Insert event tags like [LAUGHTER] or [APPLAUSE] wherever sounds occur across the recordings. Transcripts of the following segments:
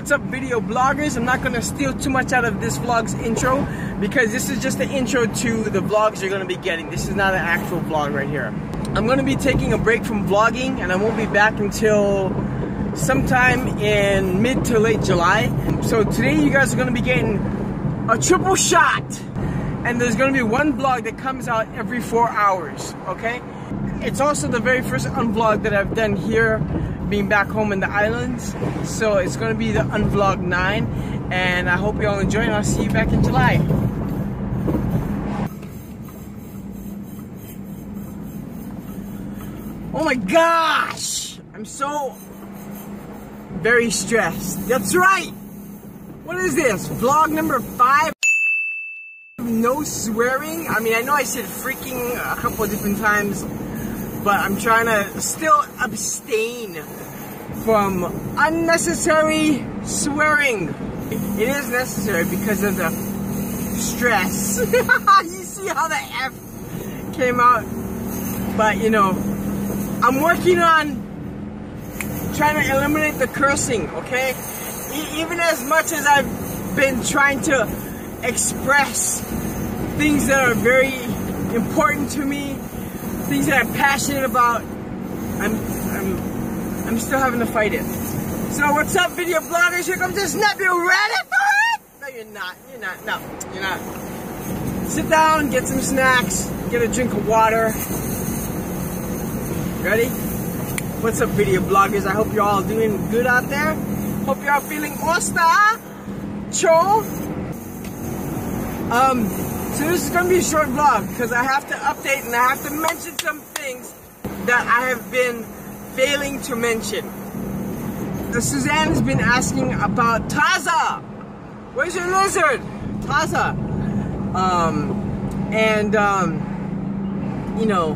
what's up video bloggers. I'm not gonna steal too much out of this vlog's intro because this is just the intro to the vlogs you're gonna be getting. This is not an actual vlog right here. I'm gonna be taking a break from vlogging and I won't be back until sometime in mid to late July. So today you guys are gonna be getting a triple shot and there's gonna be one vlog that comes out every four hours, okay? It's also the very first unvlog that I've done here being back home in the islands. So it's gonna be the unvlog 9 and I hope you all enjoy and I'll see you back in July. Oh my gosh! I'm so very stressed. That's right! What is this? Vlog number 5? No swearing? I mean, I know I said freaking a couple different times but I'm trying to still abstain from unnecessary swearing. It is necessary because of the stress. [LAUGHS] you see how the F came out? But you know, I'm working on trying to eliminate the cursing, okay? E even as much as I've been trying to express things that are very important to me things that I'm passionate about, I'm, I'm, I'm still having to fight it. So what's up, video bloggers? Here comes this snap. You ready for it? No, you're not. You're not. No, you're not. Sit down, get some snacks, get a drink of water. Ready? What's up, video bloggers? I hope you're all doing good out there. Hope you're all feeling osta, cho. Um, so this is going to be a short vlog because I have to update and I have to mention some things that I have been failing to mention. Suzanne has been asking about Taza. Where's your lizard? Taza. Um, and, um, you know,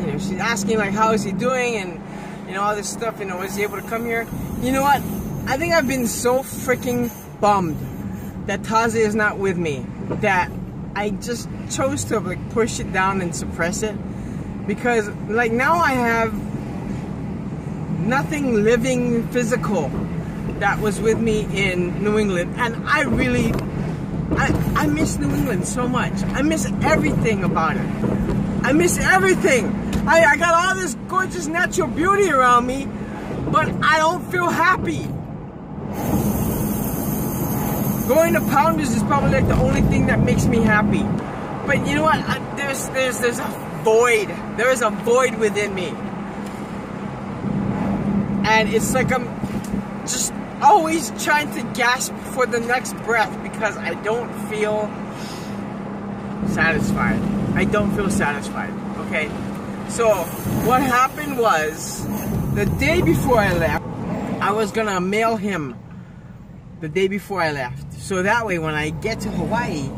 you know, she's asking like, how is he doing? And, you know, all this stuff, you know, was he able to come here? You know what? I think I've been so freaking bummed that Taza is not with me that I just chose to like push it down and suppress it because like now I have nothing living physical that was with me in New England and I really I, I miss New England so much. I miss everything about it. I miss everything. I, I got all this gorgeous natural beauty around me, but I don't feel happy. Going to Pounders is probably like the only thing that makes me happy. But you know what? I, there's there's there's a void. There is a void within me, and it's like I'm just always trying to gasp for the next breath because I don't feel satisfied. I don't feel satisfied. Okay. So what happened was the day before I left, I was gonna mail him the day before I left. So that way, when I get to Hawaii,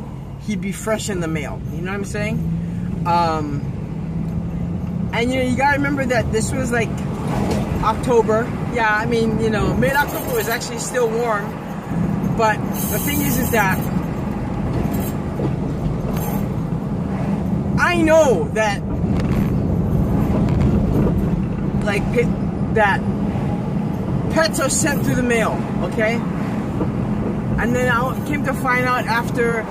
he'd be fresh in the mail. You know what I'm saying? Um, and you know, you gotta remember that this was like October. Yeah, I mean, you know, mid-October was actually still warm. But the thing is, is that I know that like that pets are sent through the mail. Okay and then I came to find out after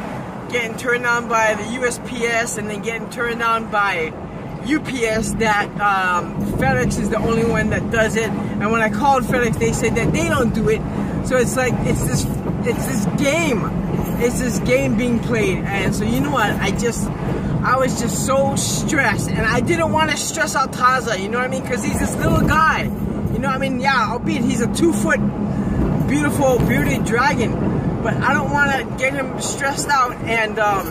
getting turned on by the USPS and then getting turned on by UPS that um, FedEx is the only one that does it. And when I called FedEx, they said that they don't do it. So it's like it's this it's this game. It's this game being played. And so you know what? I just I was just so stressed, and I didn't want to stress out Taza. You know what I mean? Because he's this little guy. You know what I mean? Yeah, albeit he's a two foot beautiful bearded dragon but I don't want to get him stressed out. And um,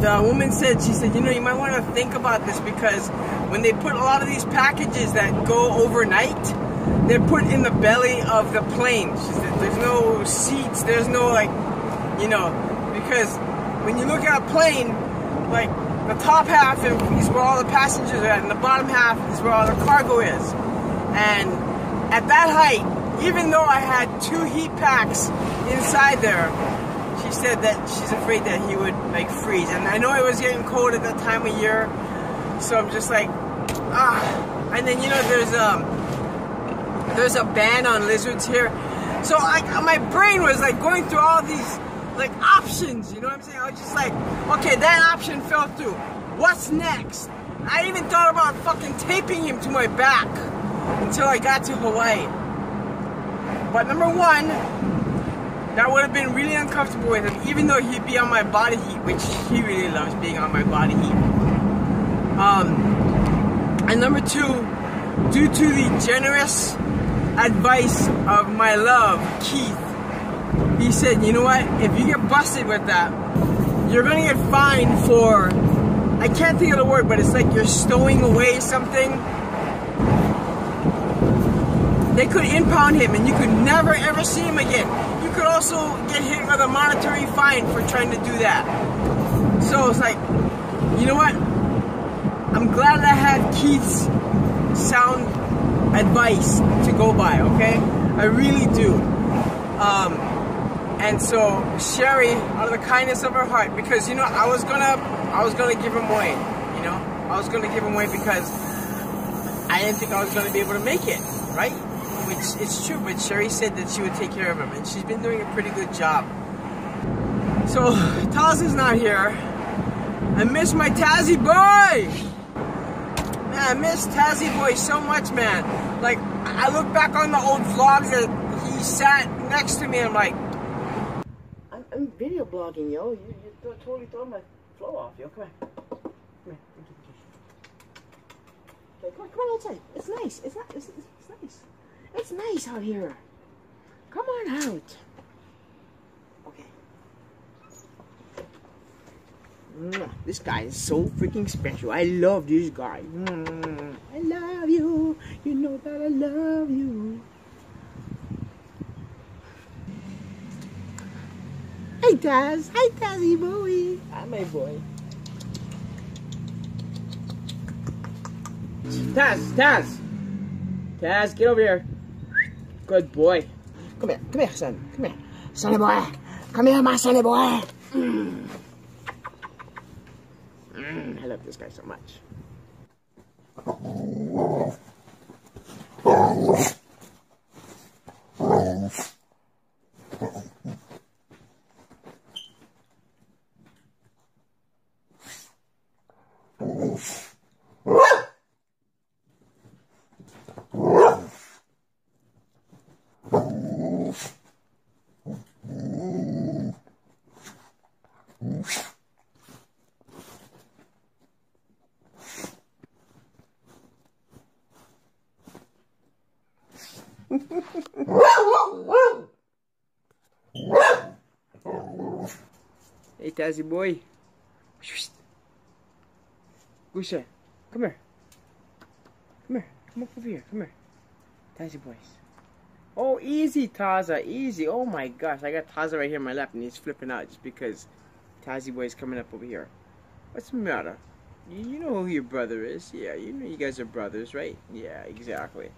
the woman said, she said, you know, you might want to think about this because when they put a lot of these packages that go overnight, they're put in the belly of the plane. She said, there's no seats, there's no like, you know, because when you look at a plane, like the top half is where all the passengers are at, and the bottom half is where all the cargo is. And at that height, even though I had two heat packs inside there, she said that she's afraid that he would like freeze. And I know it was getting cold at that time of year, so I'm just like, ah. And then you know there's um there's a ban on lizards here. So like my brain was like going through all these like options, you know what I'm saying? I was just like, okay, that option fell through. What's next? I even thought about fucking taping him to my back until I got to Hawaii. But number one, that would have been really uncomfortable with him, even though he'd be on my body heat, which he really loves being on my body heat. Um, and number two, due to the generous advice of my love, Keith, he said, you know what, if you get busted with that, you're gonna get fined for, I can't think of the word, but it's like you're stowing away something. They could impound him and you could never ever see him again. You could also get hit with a monetary fine for trying to do that. So it's like, you know what? I'm glad I had Keith's sound advice to go by, okay? I really do. Um, and so Sherry, out of the kindness of her heart, because you know I was gonna, I was gonna give him away, you know, I was gonna give him away because I didn't think I was gonna be able to make it, right? Which is true, but Sherry said that she would take care of him, and she's been doing a pretty good job. So Taz is not here. I miss my Tazzy boy. Man, I miss Tazzy boy so much, man. Like I look back on the old vlogs that he sat next to me. And I'm like, I'm, I'm video blogging, yo. You, you totally throw my flow off, yo. Come on. Come here. Okay, come on, come on outside. It's nice. It's not. It's, it's, it's nice. It's nice out here. Come on out. Okay. This guy is so freaking special. I love this guy. I love you. You know that I love you. Hey Taz. Hi Tazzy boy. Hi my boy. Taz, Taz. Taz, get over here. Good boy. Come here, come here, son. Come here. Sonny boy. Come here, my sonny boy. Mm. Mm, I love this guy so much. Hey, Tazzy boy. Gusha, come here. Come here. Come up over here. Come here. Tazzy boys. Oh, easy, Taza. Easy. Oh my gosh. I got Taza right here on my lap and he's flipping out just because Tazzy boy's coming up over here. What's the matter? You, you know who your brother is. Yeah, you know you guys are brothers, right? Yeah, exactly.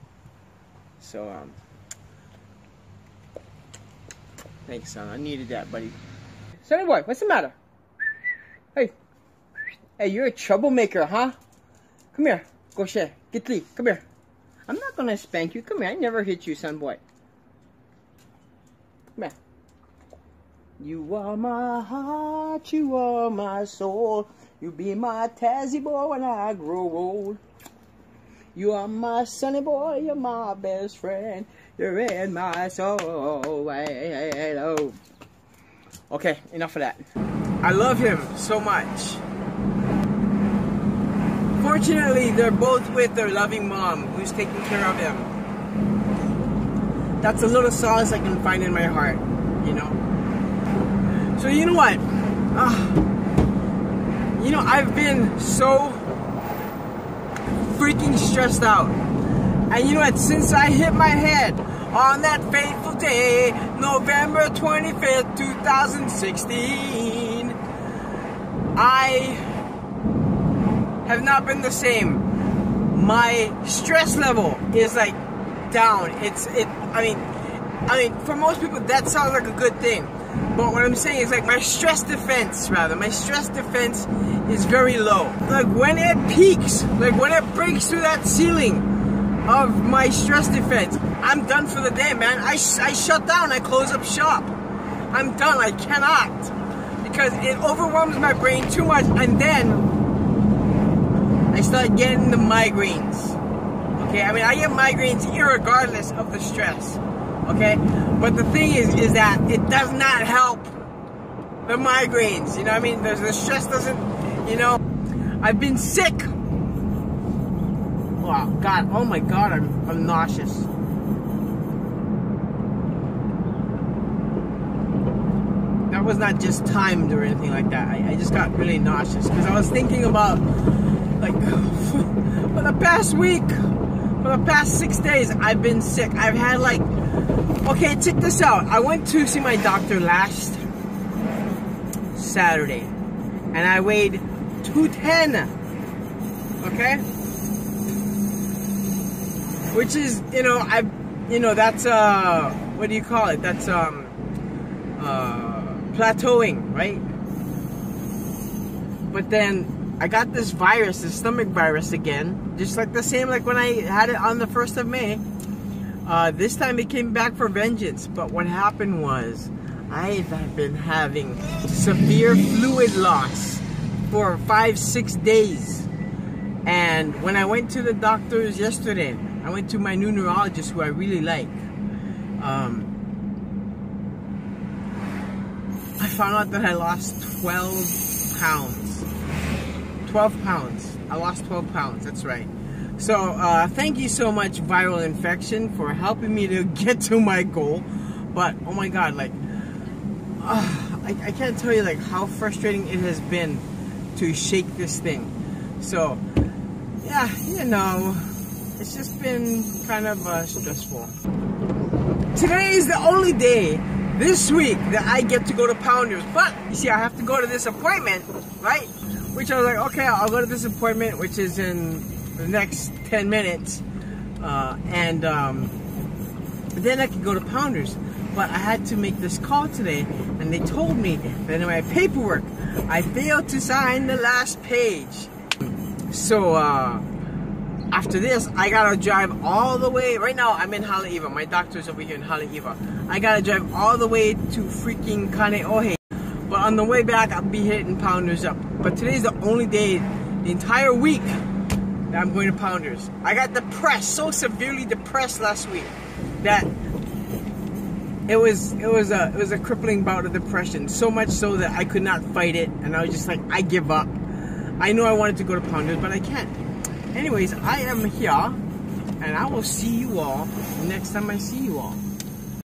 So, um, thanks, son. I needed that, buddy. Sonny boy, what's the matter? Hey, hey, you're a troublemaker, huh? Come here, go share. Get Lee, come here. I'm not gonna spank you. Come here. I never hit you, son boy. Come here. You are my heart, you are my soul. You be my Tazzy boy when I grow old. You are my sonny boy, you're my best friend. You're in my soul. Hello. Okay, enough of that. I love him so much. Fortunately, they're both with their loving mom who's taking care of him. That's a little solace I can find in my heart, you know. So you know what? Uh, you know, I've been so freaking stressed out. And you know what? Since I hit my head on that fateful day, November 25th, 2016, I have not been the same. My stress level is like down. It's it. I mean, I mean, for most people that sounds like a good thing. But what I'm saying is like my stress defense, rather, my stress defense is very low. Like when it peaks, like when it breaks through that ceiling, of my stress defense. I'm done for the day, man. I, I shut down. I close up shop. I'm done. I cannot. Because it overwhelms my brain too much. And then I start getting the migraines. Okay, I mean, I get migraines regardless of the stress. Okay, but the thing is, is that it does not help the migraines. You know, I mean, the, the stress doesn't. You know, I've been sick. Wow, God, oh my God, I'm, I'm nauseous. That was not just timed or anything like that. I, I just got really nauseous because I was thinking about, like, [LAUGHS] for the past week, for the past six days, I've been sick. I've had like, okay, check this out. I went to see my doctor last Saturday, and I weighed 210. Okay, which is, you know, I, you know, that's uh, what do you call it? That's um, uh, plateauing, right? But then I got this virus, this stomach virus again, just like the same like when I had it on the 1st of May. Uh, this time it came back for vengeance, but what happened was I've been having severe fluid loss for five, six days. And when I went to the doctors yesterday, I went to my new neurologist who I really like. Um, I found out that I lost 12 pounds. 12 pounds. I lost 12 pounds, that's right. So, uh, thank you so much, Viral Infection, for helping me to [LAUGHS] get to my goal. But, oh my god, like, uh, I, I can't tell you, like, how frustrating it has been to shake this thing. So, yeah, you know, it's just been kind of uh, stressful. Today is the only day this week that I get to go to Pounders. But, you see, I have to go to this appointment, right? which I was like, okay, I'll go to this appointment, which is in the next 10 minutes, uh, and um, then I could go to Pounders. But I had to make this call today, and they told me that in my paperwork, I failed to sign the last page. So, uh, after this, I gotta drive all the way. Right now, I'm in Haleiwa. My doctor's over here in Haleiwa. I gotta drive all the way to freaking Kaneohe. But on the way back, I'll be hitting Pounders up. But today's the only day, the entire week, that I'm going to Pounders. I got depressed, so severely depressed last week that it was it was a it was a crippling bout of depression. So much so that I could not fight it, and I was just like, I give up. I know I wanted to go to Pounders, but I can't. Anyways, I am here, and I will see you all next time I see you all.